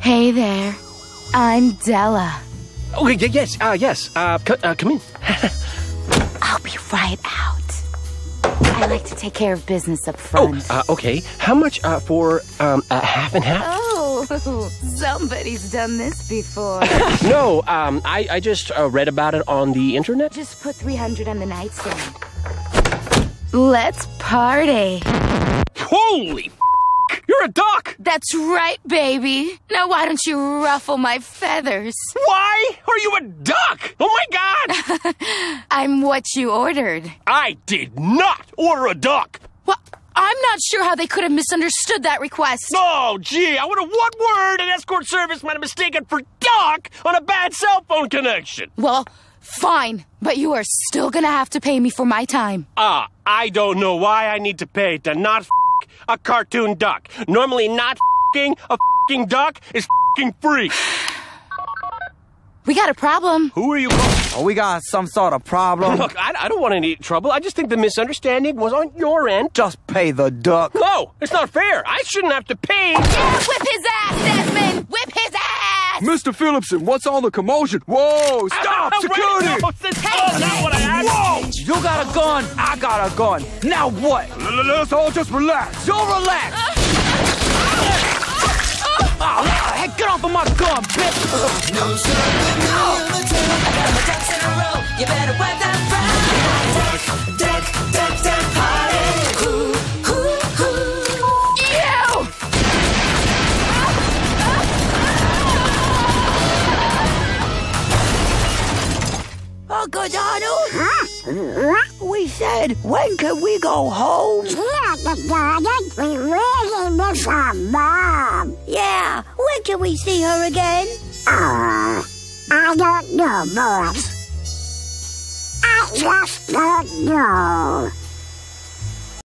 Hey there. I'm Della. Oh, yes, uh, yes. Uh, uh, come in. I'll be right out. I like to take care of business up Oh, front. uh, okay. How much uh, for um, a half and half? Oh, somebody's done this before. No, um, I, I just uh, read about it on the internet. Just put 300 on the nightstand. Let's party. Holy f- You're a duck! That's right, baby. Now why don't you ruffle my feathers? Why are you a duck? Oh my god! I'm what you ordered. I did not order a duck! Well, I'm not sure how they could have misunderstood that request. Oh, gee, I wonder what word an escort service might have mistaken for duck on a bad cell phone connection. Well, fine, but you are still gonna have to pay me for my time. Ah, I don't know why I need to pay to not f- a cartoon duck. Normally, not fing a fing duck is fing free. We got a problem. Who are you calling? Oh, we got some sort of problem. Look, I, I don't want any trouble. I just think the misunderstanding was on your end. Just pay the duck. No, it's not fair. I shouldn't have to pay. Yeah, whip his ass, Desmond! Whip his ass! Mr. Phillipson, what's all the commotion? Whoa, stop! Wait, Security! Gun, I got a gun. Now what? Let's all just relax. You relax. Oh, hey, get off of my gun, bitch! You! Uncle Donald? Huh? We said, when can we go home? Yeah, the garden, we really miss our mom. Yeah, when can we see her again? Oh, I don't know, boys. I just don't know.